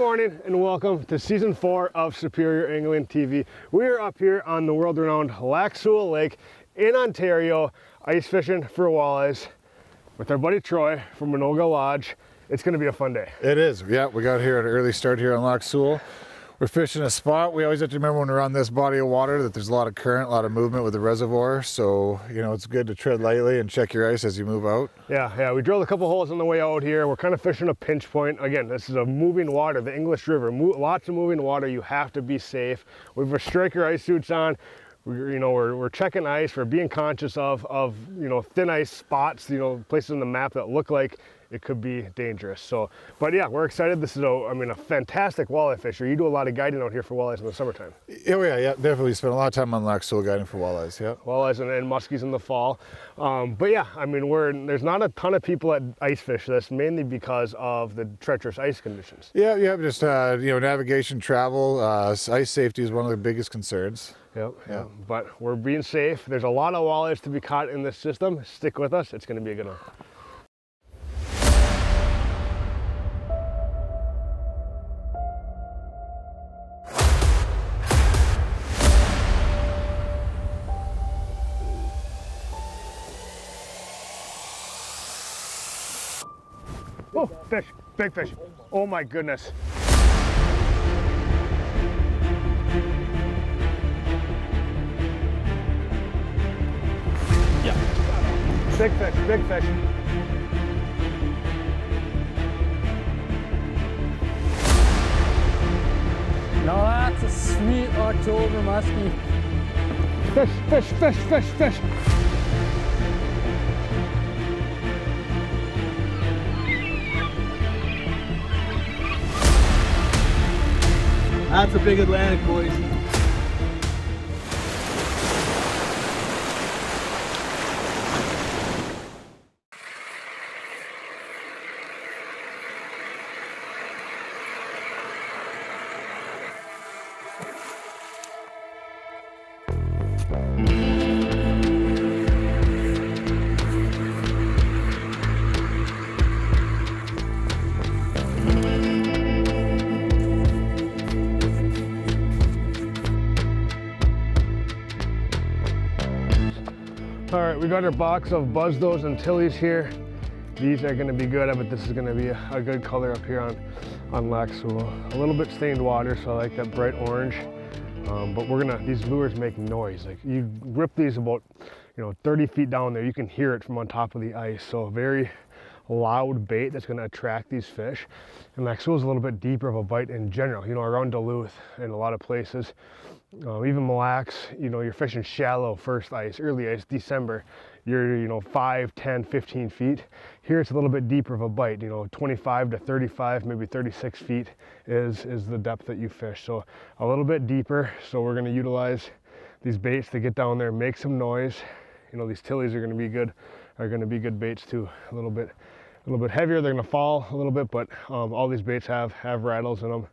morning and welcome to season four of Superior Angling TV. We are up here on the world-renowned Seul Lake in Ontario, ice fishing for walleyes with our buddy Troy from Minoga Lodge. It's gonna be a fun day. It is. Yeah, we got here at an early start here on Seul. We're fishing a spot. We always have to remember when we're on this body of water that there's a lot of current, a lot of movement with the reservoir. So, you know, it's good to tread lightly and check your ice as you move out. Yeah, yeah, we drilled a couple holes on the way out here. We're kind of fishing a pinch point. Again, this is a moving water, the English River, Mo lots of moving water. You have to be safe. We have our striker ice suits on. We're, you know, we're, we're checking ice. We're being conscious of, of, you know, thin ice spots, you know, places in the map that look like it could be dangerous. So, but yeah, we're excited. This is, a, I mean, a fantastic walleye fisher. You do a lot of guiding out here for walleyes in the summertime. Oh yeah, yeah, definitely Spend a lot of time on Seul guiding for walleyes. Yeah, walleyes and, and muskies in the fall. Um, but yeah, I mean, we're there's not a ton of people that ice fish this, mainly because of the treacherous ice conditions. Yeah, yeah, just uh, you know, navigation, travel, uh, ice safety is one of the biggest concerns. Yep, yeah. But we're being safe. There's a lot of walleyes to be caught in this system. Stick with us. It's going to be a good one. Big fish. Oh my goodness. Yeah. Big fish, big fish. Now that's a sweet October muskie. Fish, fish, fish, fish, fish. That's a big Atlantic, boys. We got our box of Buzz-Does and Tillies here. These are gonna be good. I bet this is gonna be a, a good color up here on, on Lac Seul. A little bit stained water, so I like that bright orange. Um, but we're gonna, these lures make noise. Like you rip these about, you know, 30 feet down there, you can hear it from on top of the ice. So very loud bait that's gonna attract these fish. And Lac Seul is a little bit deeper of a bite in general, you know, around Duluth and a lot of places. Uh, even Mille Lacs, you know, you're fishing shallow first ice, early ice, December, you're, you know, 5, 10, 15 feet. Here it's a little bit deeper of a bite, you know, 25 to 35, maybe 36 feet is, is the depth that you fish. So a little bit deeper. So we're gonna utilize these baits to get down there, make some noise. You know, these tillies are gonna be good, are gonna be good baits too. A little bit, a little bit heavier, they're gonna fall a little bit, but um, all these baits have, have rattles in them.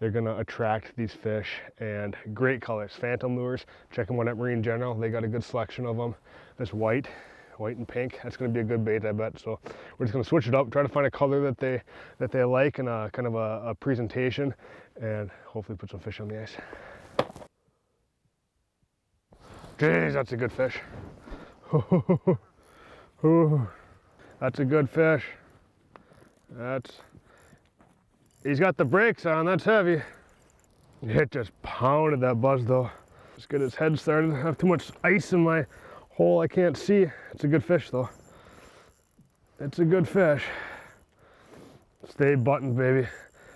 They're gonna attract these fish and great colors. Phantom lures, check them out at Marine General. They got a good selection of them. This white, white and pink, that's gonna be a good bait, I bet. So we're just gonna switch it up, try to find a color that they that they like and a kind of a, a presentation and hopefully put some fish on the ice. Jeez, that's a good fish. that's a good fish. That's He's got the brakes on, that's heavy. It just pounded that Buzz-Doe. Just get his head started. I have too much ice in my hole I can't see. It's a good fish though. It's a good fish. Stay buttoned, baby.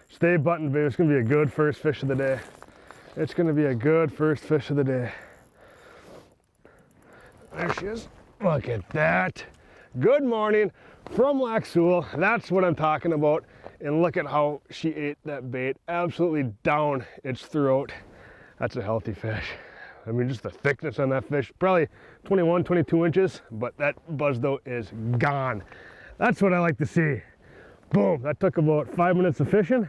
Stay buttoned, baby. It's gonna be a good first fish of the day. It's gonna be a good first fish of the day. There she is. Look at that. Good morning from Lac Seul. That's what I'm talking about and look at how she ate that bait. Absolutely down its throat. That's a healthy fish. I mean just the thickness on that fish probably 21 22 inches but that buzz though is gone. That's what i like to see. Boom that took about five minutes of fishing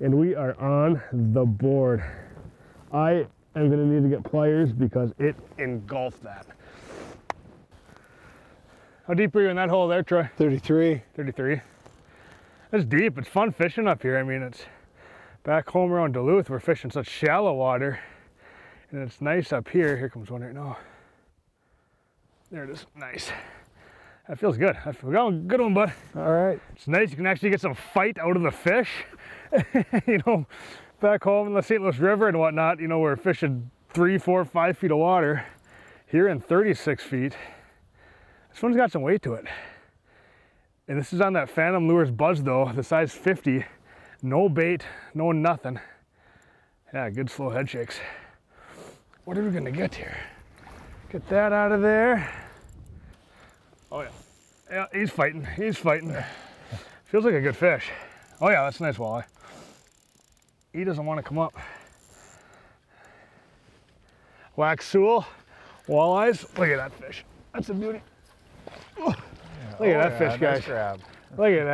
and we are on the board. I am going to need to get pliers because it engulfed that how deep are you in that hole there troy 33 33 it's deep. It's fun fishing up here. I mean, it's back home around Duluth, we're fishing such shallow water, and it's nice up here. Here comes one right now. There it is, nice. That feels good. That feels a good one, bud. All right. It's nice. You can actually get some fight out of the fish. you know, back home in the St. Louis River and whatnot, you know, we're fishing three, four, five feet of water. Here in 36 feet, this one's got some weight to it. And this is on that Phantom Lures Buzz though, the size 50. No bait, no nothing. Yeah, good slow head shakes. What are we gonna get here? Get that out of there. Oh yeah, yeah, he's fighting, he's fighting. Feels like a good fish. Oh yeah, that's a nice walleye. He doesn't want to come up. Lac Seul, walleyes. Look at that fish. That's a beauty. Look at that fish, guys. grab. Look at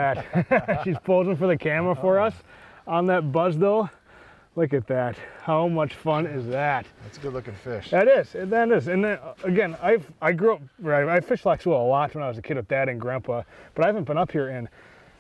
that. She's posing for the camera for us on that buzz though. Look at that. How much fun is that? That's a good looking fish. That is. That is. And then uh, again, I've I grew up. Right, I fished Lac Seul a lot when I was a kid with dad and grandpa, but I haven't been up here in,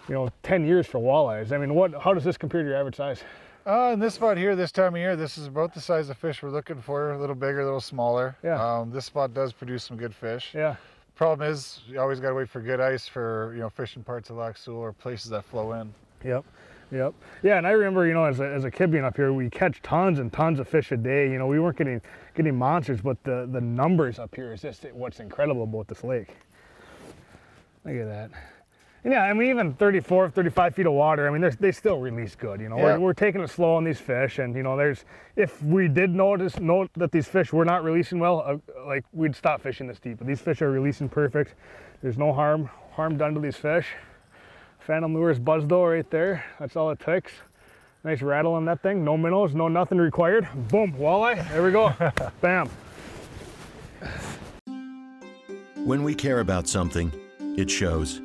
you know, 10 years for walleyes. I mean, what? How does this compare to your average size? Uh, in this spot here, this time of year, this is about the size of fish we're looking for. A little bigger, a little smaller. Yeah. Um, this spot does produce some good fish. Yeah. Problem is, you always got to wait for good ice for you know fishing parts of Lac Seul or places that flow in. Yep. Yep. Yeah, and I remember, you know, as a, as a kid being up here, we catch tons and tons of fish a day. You know, we weren't getting getting monsters, but the the numbers up here is just what's incredible about this lake. Look at that. And yeah, I mean, even 34, 35 feet of water, I mean, they're- they still release good, you know. Yeah. We're, we're taking it slow on these fish, and, you know, there's, if we did notice, note that these fish were not releasing well, uh, like, we'd stop fishing this deep. But these fish are releasing perfect. There's no harm, harm done to these fish. Phantom Lures Buzz though right there. That's all it takes. Nice rattle on that thing. No minnows, no nothing required. Boom, walleye. There we go. Bam. When we care about something, it shows.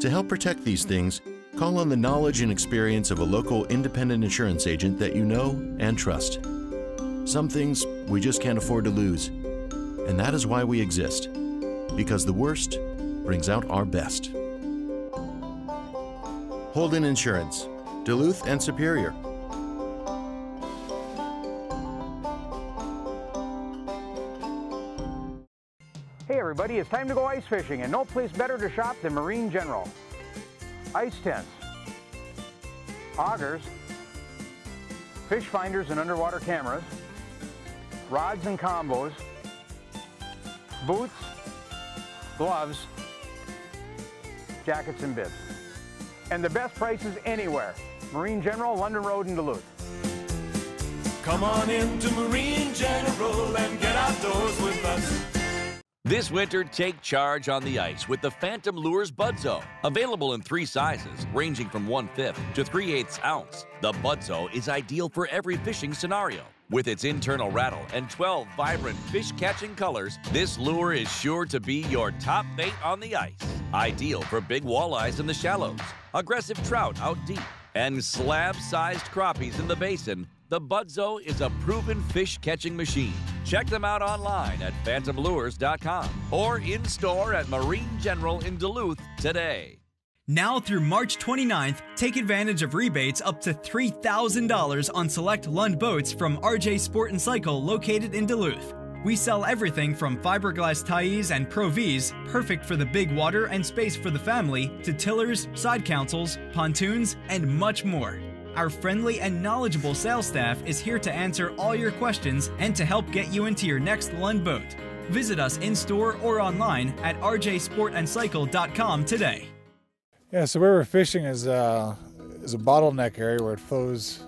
To help protect these things, call on the knowledge and experience of a local independent insurance agent that you know and trust. Some things we just can't afford to lose. And that is why we exist. Because the worst brings out our best. Holden Insurance, Duluth and Superior. Everybody, it's time to go ice fishing and no place better to shop than Marine General. Ice tents, augers, fish finders and underwater cameras, rods and combos, boots, gloves, jackets and bibs. And the best prices anywhere. Marine General, London Road in Duluth. Come on into Marine General and get outdoors with us. This winter, take charge on the ice with the Phantom Lures Budzo. Available in three sizes, ranging from 1 5th to 3 8 ounce. The Budzo is ideal for every fishing scenario. With its internal rattle and 12 vibrant fish catching colors, this lure is sure to be your top bait on the ice. Ideal for big walleyes in the shallows, aggressive trout out deep, and slab sized crappies in the basin. The Budzo is a proven fish catching machine. Check them out online at phantomlures.com or in store at Marine General in Duluth today. Now through March 29th, take advantage of rebates up to $3,000 on select Lund boats from RJ Sport and Cycle located in Duluth. We sell everything from fiberglass Tyees and Pro Vs, perfect for the big water and space for the family, to tillers, side consoles, pontoons, and much more. Our friendly and knowledgeable sales staff is here to answer all your questions and to help get you into your next Lund boat. Visit us in store or online at rjsportandcycle.com today. Yeah, so where we're fishing is uh, is a bottleneck area where it flows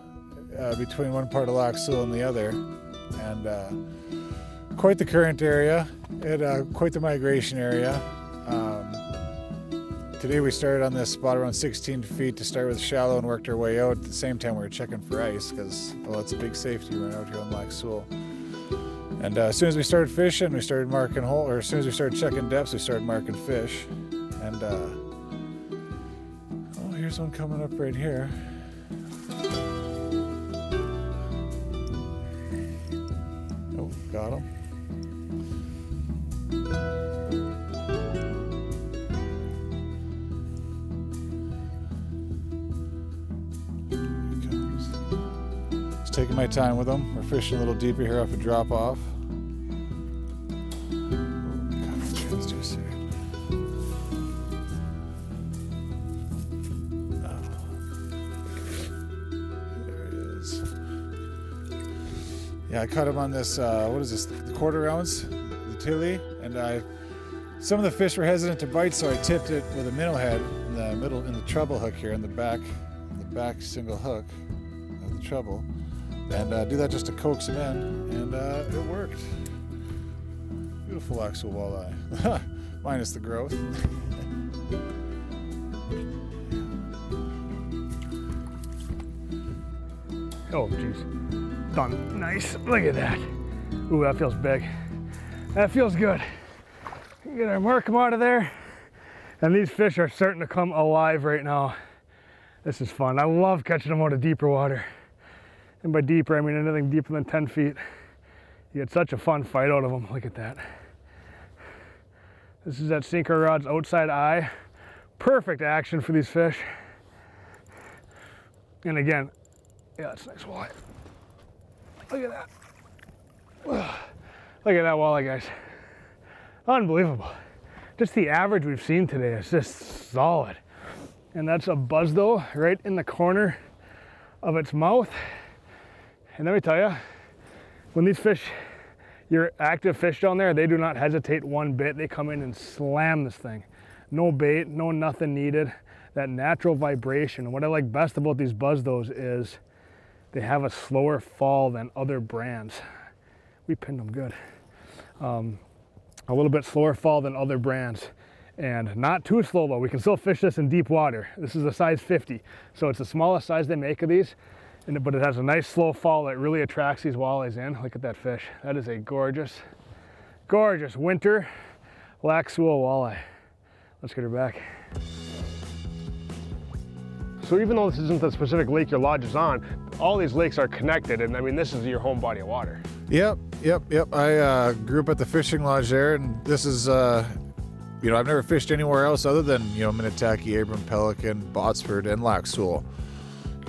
uh, between one part of Lac Seul and the other, and uh, quite the current area. It uh, quite the migration area. Today we started on this spot around 16 feet to start with shallow and worked our way out. At the same time, we were checking for ice because well, it's a big safety run out here on Lac Seul. And uh, as soon as we started fishing, we started marking hole, or as soon as we started checking depths, we started marking fish, and. Uh, Oh, here's one coming up right here. Oh, got him. Taking my time with them. We're fishing a little deeper here off a drop off. Yeah, I caught him on this. Uh, what is this? The quarter ounce, the Tilly, and I. Some of the fish were hesitant to bite, so I tipped it with a minnow head in the middle, in the treble hook here, in the back, the back single hook of the treble, and uh, do that just to coax him in, and uh, it worked. Beautiful Lac Seul walleye, minus the growth. Oh, jeez. Done. Nice. Look at that. Ooh, that feels big. That feels good. Get our MarCum out of there. And these fish are starting to come alive right now. This is fun. I love catching them out of deeper water. And by deeper, I mean anything deeper than 10 feet. You get such a fun fight out of them. Look at that. This is that sinker rod's outside eye. Perfect action for these fish. And again, yeah, that's a nice walleye. Look at that. Look at that walleye, guys. Unbelievable. Just the average we've seen today is just solid. And that's a buzz though, right in the corner of its mouth. And let me tell you, when these fish, your active fish down there, they do not hesitate one bit. They come in and slam this thing. No bait, no nothing needed. That natural vibration. What I like best about these buzz those is they have a slower fall than other brands. We pinned them good. Um, a little bit slower fall than other brands and not too slow though. We can still fish this in deep water. This is a size 50, so it's the smallest size they make of these, and, but it has a nice slow fall that really attracts these walleyes in. Look at that fish. That is a gorgeous, gorgeous winter Lac Seul walleye. Let's get her back. So even though this isn't the specific lake your lodge is on, all these lakes are connected, and I mean, this is your home body of water. Yep, yep, yep. I uh, grew up at the fishing lodge there, and this is, uh, you know, I've never fished anywhere else other than, you know, Minnitaki, Abram, Pelican, Botsford, and Lac Seul.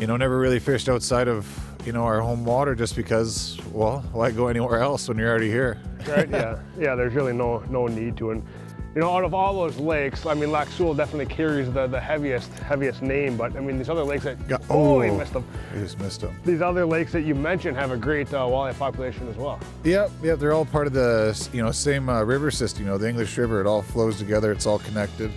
You know, never really fished outside of, you know, our home water just because, well, why go anywhere else when you're already here? Right? yeah, yeah. There's really no no need to, and you know, out of all those lakes, I mean, Lac Seul definitely carries the, the heaviest heaviest name, but I mean, these other lakes that, Yeah, oh, oh. missed them. I just missed them. These other lakes that you mentioned have a great uh, walleye population as well. Yep, yep. They're all part of the, you know, same uh, river system. You know, the English River. It all flows together. It's all connected.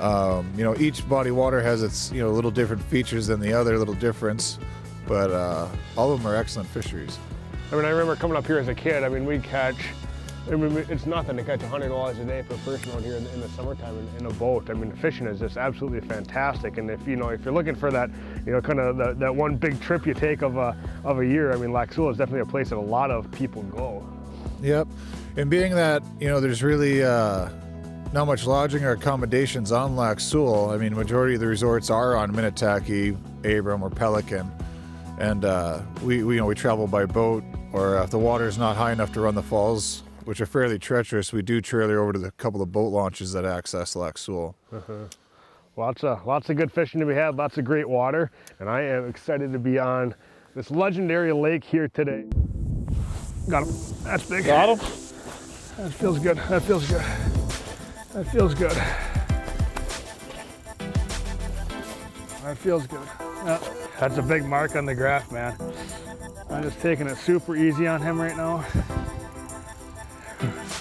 Um, you know, each body water has its, you know, little different features than the other, little difference, but uh, all of them are excellent fisheries. I mean, I remember coming up here as a kid, I mean, we'd catch, I mean, it's nothing to catch 100 walleyes a day per person out here in the, in the summertime in, in a boat. I mean, fishing is just absolutely fantastic. And if, you know, if you're looking for that, you know, kind of the, that one big trip you take of a, of a year, I mean, Lac Seul is definitely a place that a lot of people go. Yep. And being that, you know, there's really uh, not much lodging or accommodations on Lac Seul, I mean, majority of the resorts are on Minnitaki, Abram, or Pelican. And uh, we, we, you know, we travel by boat, or if the water is not high enough to run the falls, which are fairly treacherous, we do trailer over to the couple of boat launches that access Lac Seul. Lots of, lots of good fishing to be had, lots of great water. And I am excited to be on this legendary lake here today. Got him. That's big. Got 'em? That feels good. That feels good. That feels good. That feels good. That's a big mark on the graph, man. I'm just taking it super easy on him right now.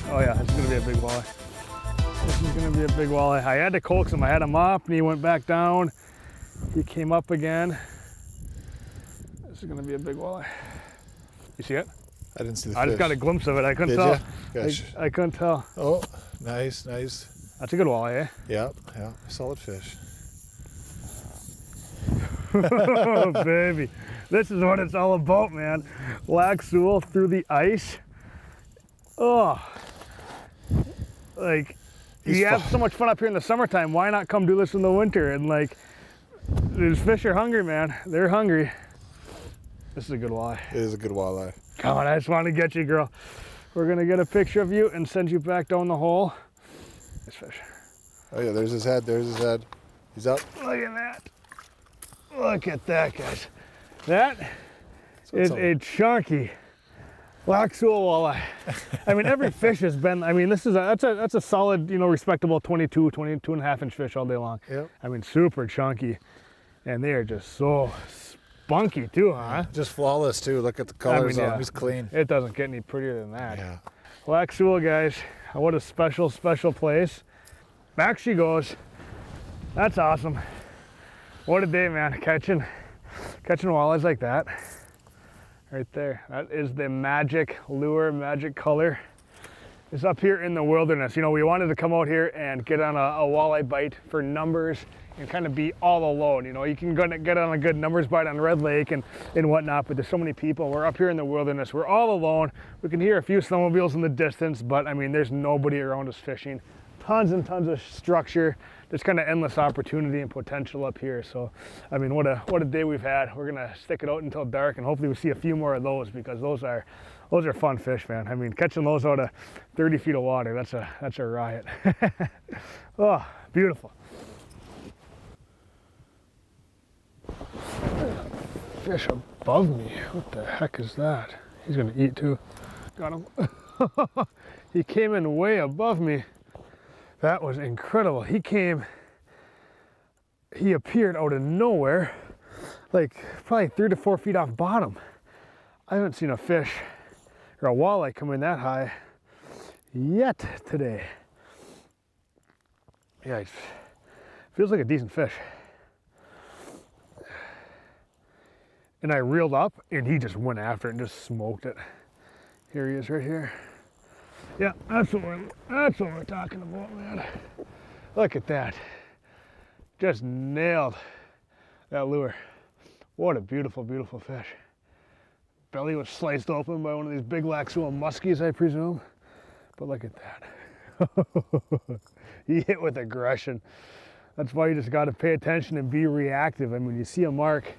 Oh yeah, this is gonna be a big walleye. This is gonna be a big walleye. I had to coax him. I had him up and he went back down. He came up again. This is gonna be a big walleye. You see it? I didn't see the I fish. just got a glimpse of it. I couldn't Did tell. I, I couldn't tell. Oh, nice, nice. That's a good walleye, eh? Yep, yeah, solid fish. oh, baby. This is what it's all about, man. Lac Seul through the ice. Oh. Like, He's you have so much fun up here in the summertime. Why not come do this in the winter? And, like, these fish are hungry, man. They're hungry. This is a good walleye. It is a good walleye. Come on, I just want to get you, girl. We're going to get a picture of you and send you back down the hole. This fish. Oh yeah, there's his head. There's his head. He's up. Look at that. Look at that, guys. That is a chunky Lac Seul walleye. I mean, every fish has been, I mean, this is a, that's a, that's a solid, you know, respectable 22, 22 and a half inch fish all day long. Yep. I mean, super chunky. And they are just so spunky too, huh? Just flawless too. Look at the colors I mean, on him. He's clean. It doesn't get any prettier than that. Yeah. Lac Seul, guys. What a special, special place. Back she goes. That's awesome. What a day, man. Catching, catching walleyes like that. Right there. That is the magic lure, magic color. It's up here in the wilderness. You know, we wanted to come out here and get on a, a walleye bite for numbers and kind of be all alone. You know, you can get on a good numbers bite on Red Lake and, and whatnot, but there's so many people. We're up here in the wilderness. We're all alone. We can hear a few snowmobiles in the distance, but I mean, there's nobody around us fishing. Tons and tons of structure. There's kind of endless opportunity and potential up here. So, I mean, what a what a day we've had. We're gonna stick it out until dark, and hopefully we see a few more of those because those are those are fun fish, man. I mean, catching those out of 30 feet of water, that's a that's a riot. oh, beautiful. Fish above me. What the heck is that? He's gonna eat too. Got him. he came in way above me. That was incredible. He came, he appeared out of nowhere, like probably three to four feet off bottom. I haven't seen a fish or a walleye come in that high yet today. Yeah, it feels like a decent fish. And I reeled up and he just went after it and just smoked it. Here he is right here. Yeah, that's what we're that's what we're talking about, man. Look at that. Just nailed that lure. What a beautiful, beautiful fish. Belly was sliced open by one of these big Lac Seul muskies, I presume. But look at that. he hit with aggression. That's why you just got to pay attention and be reactive. And when you see a mark,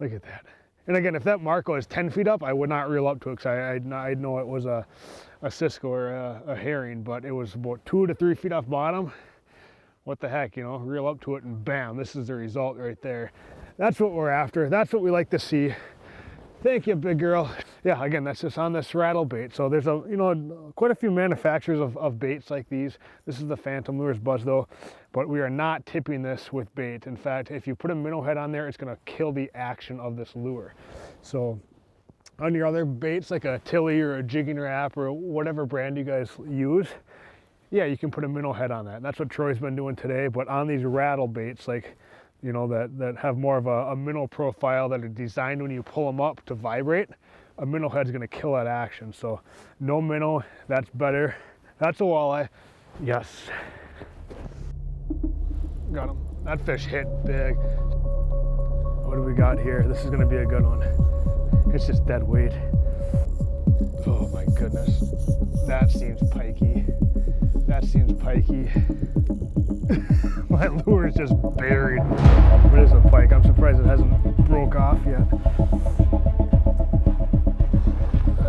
look at that. And again, if that mark was 10 feet up, I would not reel up to it because I'd, I'd know it was a, a Cisco or a, a herring, but it was about two to three feet off bottom. What the heck, you know, reel up to it and bam, this is the result right there. That's what we're after. That's what we like to see. Thank you, big girl. Yeah, again, that's just on this rattle bait. So there's a, you know, quite a few manufacturers of, of baits like these. This is the Phantom Lures Buzz though, but we are not tipping this with bait. In fact, if you put a minnow head on there, it's gonna kill the action of this lure. So on your other baits like a Tilly or a Jigging Rap or whatever brand you guys use, yeah, you can put a minnow head on that. That's what Troy's been doing today, but on these rattle baits, like you know, that, that have more of a, a minnow profile that are designed when you pull them up to vibrate, a minnow head's gonna kill that action. So no minnow, that's better. That's a walleye, yes. Got him. That fish hit big. What do we got here? This is gonna be a good one. It's just dead weight. Oh my goodness. That seems pikey. That seems pikey. My lure is just buried. It is a pike. I'm surprised it hasn't broke off yet.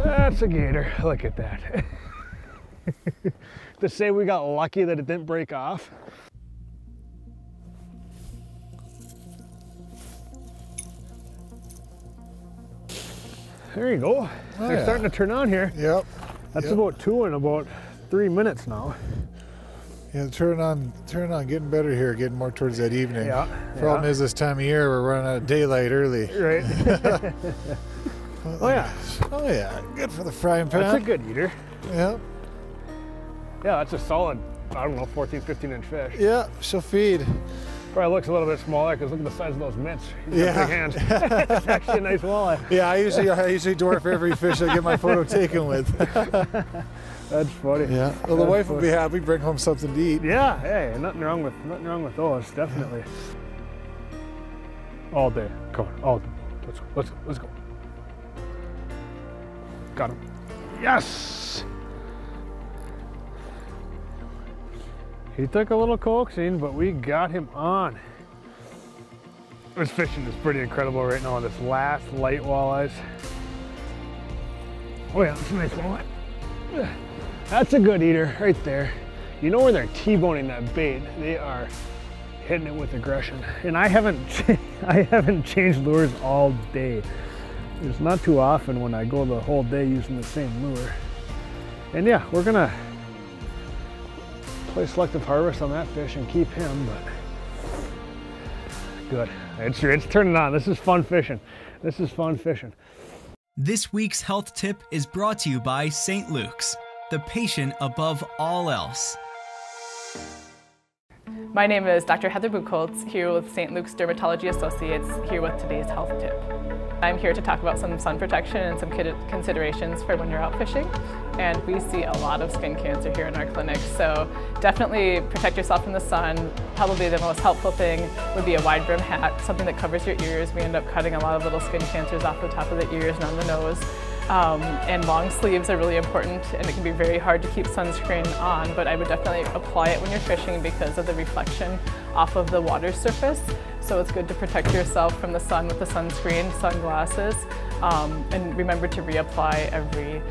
That's a gator. Look at that. to say we got lucky that it didn't break off. There you go. They're oh, yeah. starting to turn on here. Yep. That's Yep. about two in about three minutes now. Yeah, turn on, turn on, getting better here, getting more towards that evening. Yeah, Problem yeah. is this time of year we're running out of daylight early. Right. oh yeah, Oh yeah, good for the frying pan. that's a good eater. Yep. Yeah, that's a solid, I don't know, 14, 15 inch fish. Yeah, she'll feed. Probably looks a little bit smaller because look at the size of those mitts. He's Yeah. big hands. it's actually a nice walleye. Yeah, I usually I usually dwarf every fish I get my photo taken with. That's funny. Yeah. Well, the That's wife will funny. be happy. Bring home something to eat. Yeah, hey, nothing wrong with nothing wrong with those, definitely. All day. Come on, all day. Let's go. Let's go. Let's go. Got him. Yes! He took a little coaxing, but we got him on. This fishing is pretty incredible right now on this last light walleyes. Oh yeah, that's a nice walleye. That's a good eater right there. You know where they're T-boning that bait, they are hitting it with aggression. And I haven't, I haven't changed lures all day. It's not too often when I go the whole day using the same lure. And yeah, we're gonna play selective harvest on that fish and keep him, but good. It's, it's turning on. This is fun fishing. This is fun fishing. This week's health tip is brought to you by St. Luke's, the patient above all else. My name is Dr. Heather Buchholz, here with St. Luke's Dermatology Associates, here with today's health tip. I'm here to talk about some sun protection and some considerations for when you're out fishing. And we see a lot of skin cancer here in our clinic, so definitely protect yourself from the sun. Probably the most helpful thing would be a wide brim hat, something that covers your ears. We end up cutting a lot of little skin cancers off the top of the ears and on the nose. Um, and long sleeves are really important and it can be very hard to keep sunscreen on, but I would definitely apply it when you're fishing because of the reflection off of the water surface. So it's good to protect yourself from the sun with the sunscreen, sunglasses, um, and remember to reapply every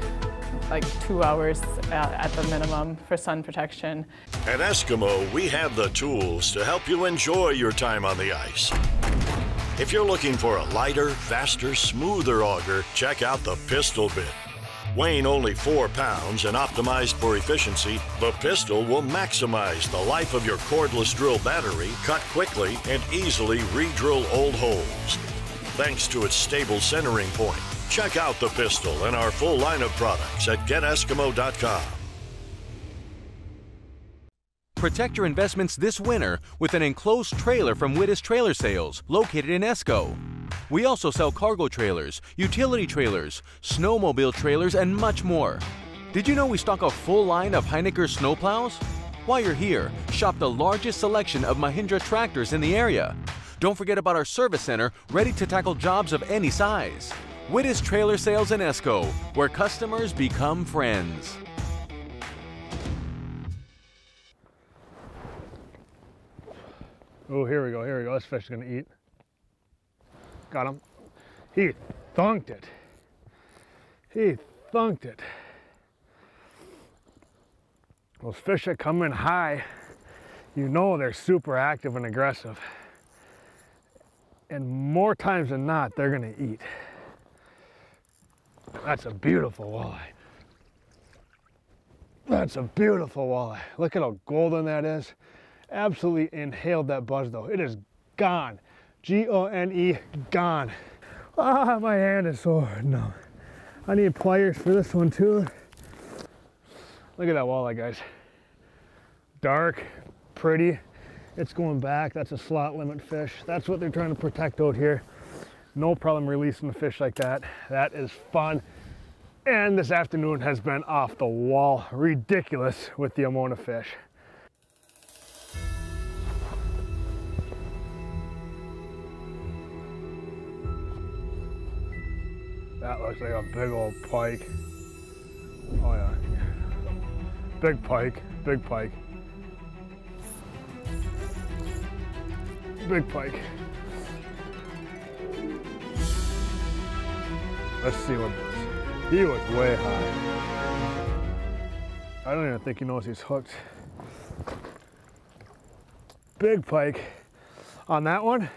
like two hours at, the minimum for sun protection. At Eskimo, we have the tools to help you enjoy your time on the ice. If you're looking for a lighter, faster, smoother auger, check out the Pistol Bit. Weighing only 4 pounds and optimized for efficiency, the pistol will maximize the life of your cordless drill battery, cut quickly, and easily re-drill old holes. Thanks to its stable centering point. Check out the pistol and our full line of products at geteskimo.com. Protect your investments this winter with an enclosed trailer from Wittis Trailer Sales, located in Esko. We also sell cargo trailers, utility trailers, snowmobile trailers, and much more. Did you know we stock a full line of Hiniker snowplows? While you're here, shop the largest selection of Mahindra tractors in the area. Don't forget about our service center, ready to tackle jobs of any size. Wittis Trailer Sales in Esko, where customers become friends. Oh, here we go, here we go. This fish is gonna eat. Got him. He thunked it. He thunked it. Those fish that come in high, you know they're super active and aggressive. And more times than not, they're gonna eat. That's a beautiful walleye. That's a beautiful walleye. Look at how golden that is absolutely inhaled that buzz though. It is gone. G-O-N-E, gone. Ah, my hand is sore. No. I need pliers for this one too. Look at that walleye, guys. Dark, pretty. It's going back. That's a slot limit fish. That's what they're trying to protect out here. No problem releasing a fish like that. That is fun. And this afternoon has been off the wall. Ridiculous with the amount of fish. Looks like a big old pike. Oh yeah. Big pike, big pike. Big pike. Let's see what this. He was way high. I don't even think he knows he's hooked. Big pike. On that one,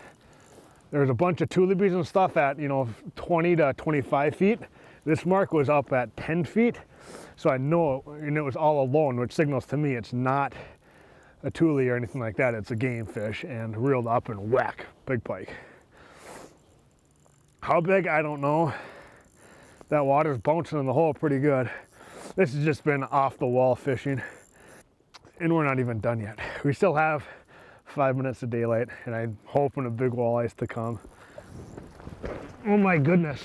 there's a bunch of tullibees and stuff at, you know, 20 to 25 feet. This mark was up at 10 feet. So I know, and it was all alone, which signals to me it's not a tule or anything like that. It's a game fish and reeled up and whack, big pike. How big, I don't know. That water's bouncing in the hole pretty good. This has just been off the wall fishing and we're not even done yet. We still have five minutes of daylight and I'm hoping a big walleye to come. Oh my goodness.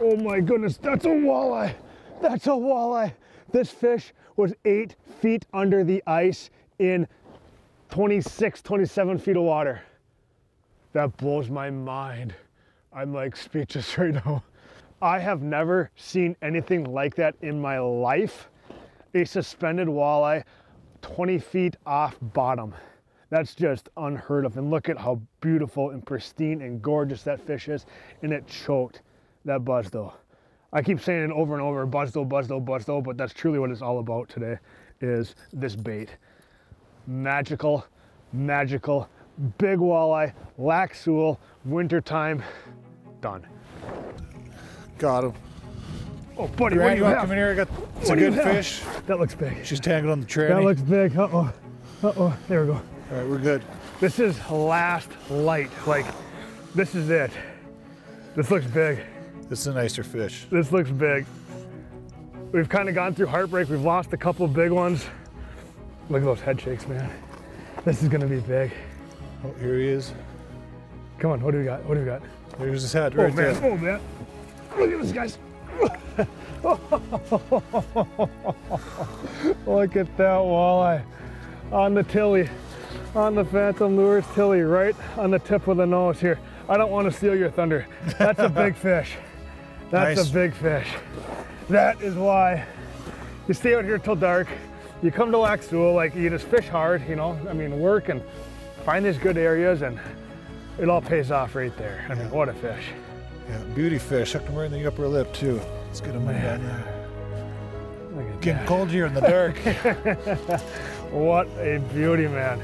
Oh my goodness, that's a walleye. That's a walleye. This fish was eight feet under the ice in 26, 27 feet of water. That blows my mind. I'm like speechless right now. I have never seen anything like that in my life. A suspended walleye 20 feet off bottom. That's just unheard of. And look at how beautiful and pristine and gorgeous that fish is. And it choked that buzz though. I keep saying it over and over, buzz though, buzz though, buzz though, but that's truly what it's all about today is this bait. Magical, magical, big walleye, lac wintertime, done. Got him. Oh, buddy, Grant, what do you wanna have? come in here? I got it's What a good fish. That looks big. She's tangled on the tranny. That looks big. Uh-oh. Uh-oh. There we go. All right, we're good. This is last light. Like, this is it. This looks big. This is a nicer fish. This looks big. We've kind of gone through heartbreak. We've lost a couple big ones. Look at those head shakes, man. This is gonna be big. Oh, here he is. Come on, what do we got? What do we got? There's his head Oh man, there. oh man. Look at this, guys. Look at that walleye on the tilly, on the Phantom Lures tilly, right on the tip of the nose here. I don't want to steal your thunder. That's a big fish. That's Nice. a big fish. That is why you stay out here till dark. You come to Lac Seul, like you just fish hard, you know. I mean, work and find these good areas, and it all pays off right there. I mean, what a fish. Yeah, beauty fish. Hooked him right in the upper lip too. Let's get him in down there. Getting that. cold here in the dark. What a beauty, man.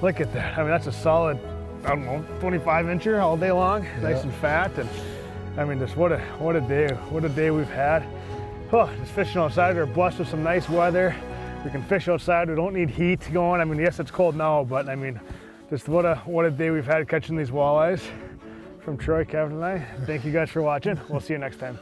Look at that. I mean, that's a solid, I don't know, 25 incher all day long, nice and fat. And I mean, just what a, what a day, what a day we've had. Oh, just fishing outside. We're blessed with some nice weather. We can fish outside. We don't need heat going. I mean, yes, it's cold now, but I mean, just what a, what a day we've had catching these walleyes. From Troy, Kevin, and I, thank you guys for watching. We'll see you next time.